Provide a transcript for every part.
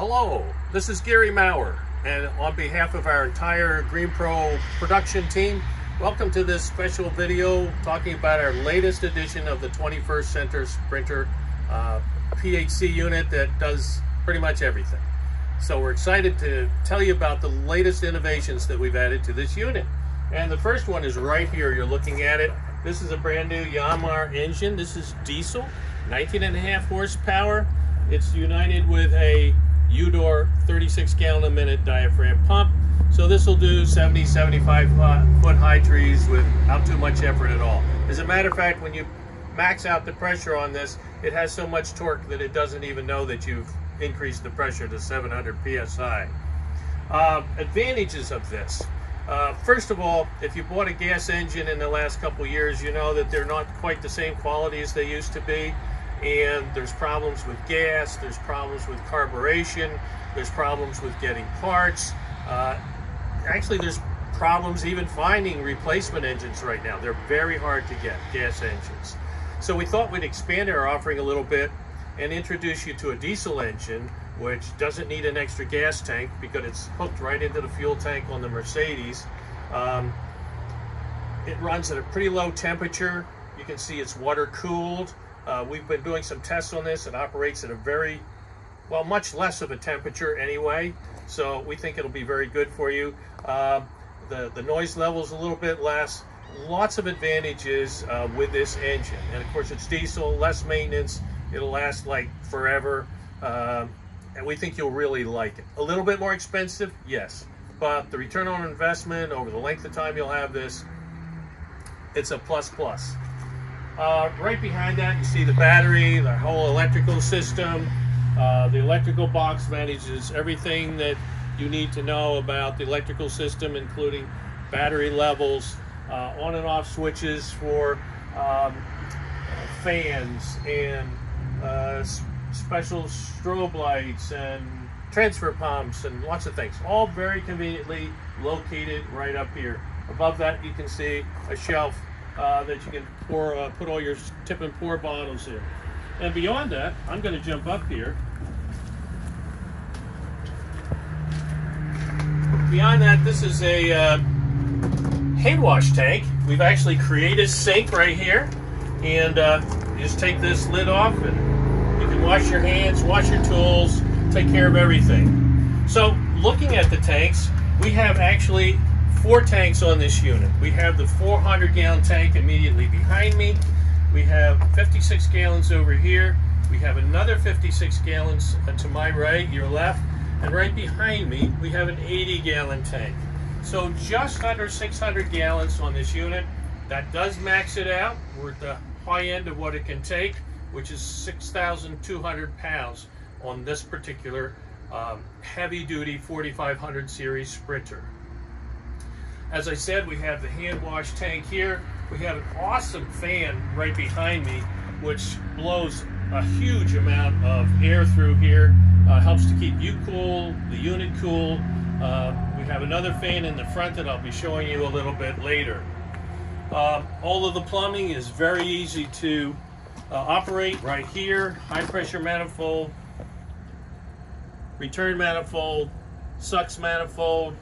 Hello, this is Gary Maurer, and on behalf of our entire Green Pro production team, welcome to this special video talking about our latest edition of the 21st Century Sprinter uh, PHC unit that does pretty much everything. So we're excited to tell you about the latest innovations that we've added to this unit. And the first one is right here, you're looking at it. This is a brand new Yanmar engine. This is diesel, 19 and a half horsepower. It's united with a 36 gallon a minute diaphragm pump. So this will do 70, 75 foot high trees without too much effort at all. As a matter of fact, when you max out the pressure on this, it has so much torque that it doesn't even know that you've increased the pressure to 700 PSI. Uh, advantages of this. Uh, first of all, if you bought a gas engine in the last couple years, you know that they're not quite the same quality as they used to be and there's problems with gas, there's problems with carburation, there's problems with getting parts. Uh, actually, there's problems even finding replacement engines right now. They're very hard to get, gas engines. So we thought we'd expand our offering a little bit and introduce you to a diesel engine which doesn't need an extra gas tank because it's hooked right into the fuel tank on the Mercedes. Um, it runs at a pretty low temperature. You can see it's water cooled. Uh, we've been doing some tests on this. It operates at a very, well, much less of a temperature anyway. So we think it'll be very good for you. Uh, the, the noise level is a little bit less. Lots of advantages uh, with this engine. And of course it's diesel, less maintenance. It'll last like forever. Um, and we think you'll really like it. A little bit more expensive, yes. But the return on investment over the length of time you'll have this, it's a plus plus. Uh, right behind that, you see the battery, the whole electrical system. Uh, the electrical box manages everything that you need to know about the electrical system, including battery levels, uh, on and off switches for um, fans and uh, special strobe lights and transfer pumps and lots of things. All very conveniently located right up here. Above that, you can see a shelf uh, that you can pour, uh, put all your tip and pour bottles in. And beyond that, I'm going to jump up here. Beyond that, this is a uh, hand wash tank. We've actually created a sink right here. And uh, just take this lid off and you can wash your hands, wash your tools, take care of everything. So looking at the tanks, we have actually four tanks on this unit. We have the 400 gallon tank immediately behind me. We have 56 gallons over here. We have another 56 gallons uh, to my right, your left. And right behind me, we have an 80 gallon tank. So just under 600 gallons on this unit. That does max it out. We're at the high end of what it can take, which is 6,200 pounds on this particular um, heavy duty 4500 series Sprinter. As I said, we have the hand wash tank here. We have an awesome fan right behind me, which blows a huge amount of air through here. Uh, helps to keep you cool, the unit cool. Uh, we have another fan in the front that I'll be showing you a little bit later. Uh, all of the plumbing is very easy to uh, operate right here. High pressure manifold, return manifold, sucks manifold,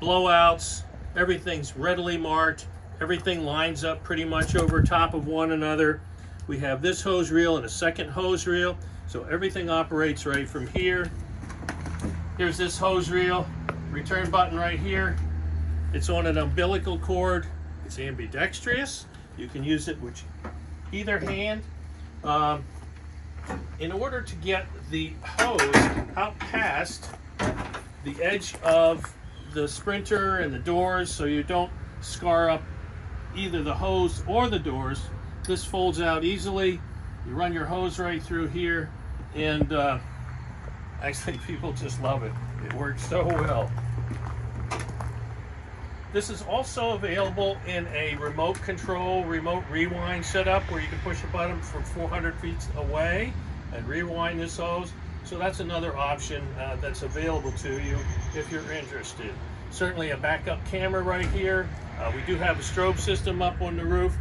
blowouts, Everything's readily marked. Everything lines up pretty much over top of one another. We have this hose reel and a second hose reel. So everything operates right from here. Here's this hose reel, return button right here. It's on an umbilical cord. It's ambidextrous. You can use it with either hand. Um, in order to get the hose out past the edge of the sprinter and the doors so you don't scar up either the hose or the doors. This folds out easily. You run your hose right through here and uh, actually people just love it. It works so well. This is also available in a remote control, remote rewind setup where you can push a button from 400 feet away and rewind this hose. So that's another option uh, that's available to you if you're interested. Certainly a backup camera right here. Uh, we do have a strobe system up on the roof,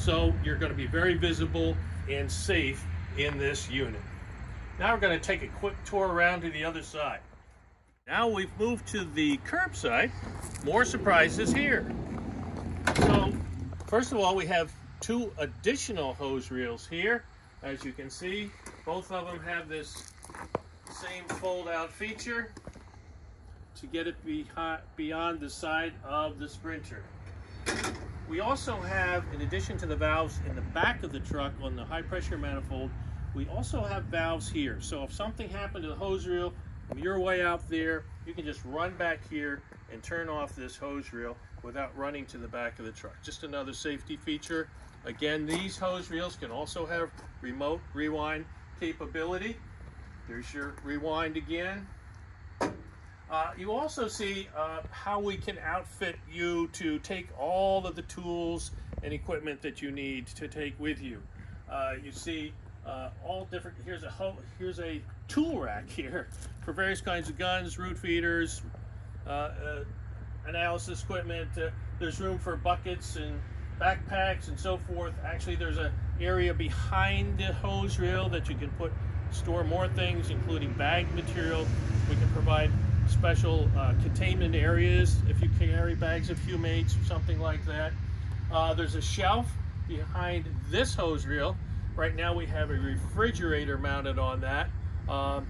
so you're going to be very visible and safe in this unit. Now we're going to take a quick tour around to the other side. Now we've moved to the curbside. More surprises here. So, first of all, we have two additional hose reels here. As you can see, both of them have this same fold out feature to get it beyond the side of the Sprinter. We also have, in addition to the valves in the back of the truck on the high pressure manifold, we also have valves here. So if something happened to the hose reel, from your way out there, you can just run back here and turn off this hose reel without running to the back of the truck. Just another safety feature. Again, these hose reels can also have remote rewind capability. There's your rewind again. Uh, you also see uh, how we can outfit you to take all of the tools and equipment that you need to take with you. Uh, you see uh, all different, here's a, here's a tool rack here for various kinds of guns, root feeders, uh, analysis equipment. there's room for buckets and backpacks and so forth. Actually, there's an area behind the hose reel that you can put store more things, including bag material. We can provide special uh, containment areas if you carry bags of humates or something like that. Uh, there's a shelf behind this hose reel. Right now we have a refrigerator mounted on that. Um,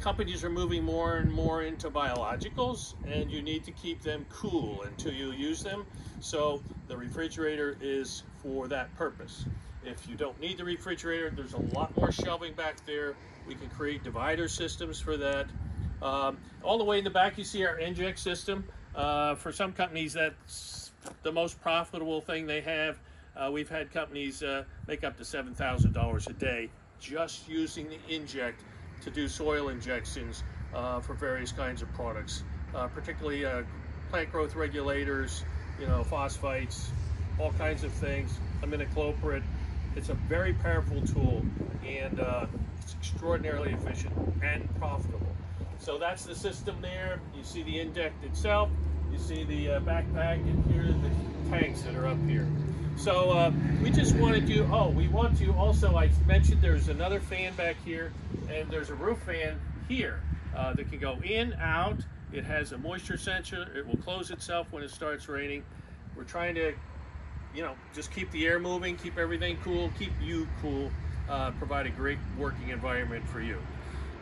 companies are moving more and more into biologicals and you need to keep them cool until you use them. So the refrigerator is for that purpose. If you don't need the refrigerator, there's a lot more shelving back there. We can create divider systems for that. Um, all the way in the back, you see our inject system. Uh, for some companies, that's the most profitable thing they have. Uh, we've had companies uh, make up to $7,000 a day just using the inject to do soil injections uh, for various kinds of products, uh, particularly uh, plant growth regulators, you know, phosphates, all kinds of things, imidacloprid. It's a very powerful tool and it's extraordinarily efficient and profitable. So that's the system there. You see the inject itself. You see the uh, backpack, and here are the tanks that are up here. So uh, we just wanted you, oh, we want you also, I mentioned there's another fan back here, and there's a roof fan here uh, that can go in, out. It has a moisture sensor. It will close itself when it starts raining. We're trying to, you know, just keep the air moving, keep everything cool, keep you cool, uh, provide a great working environment for you.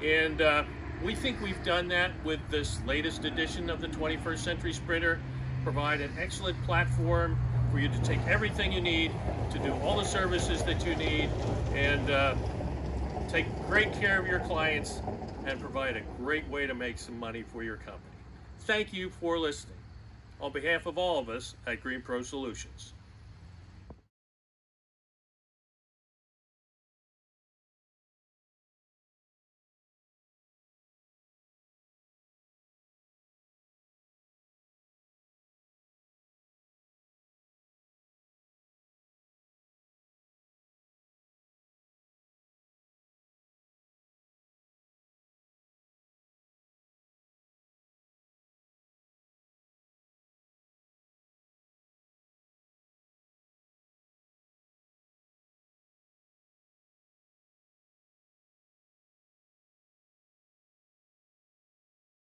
And uh, we think we've done that with this latest edition of the 21st Century Sprinter, provide an excellent platform for you to take everything you need to do all the services that you need and uh, take great care of your clients and provide a great way to make some money for your company. Thank you for listening. On behalf of all of us at Green Pro Solutions.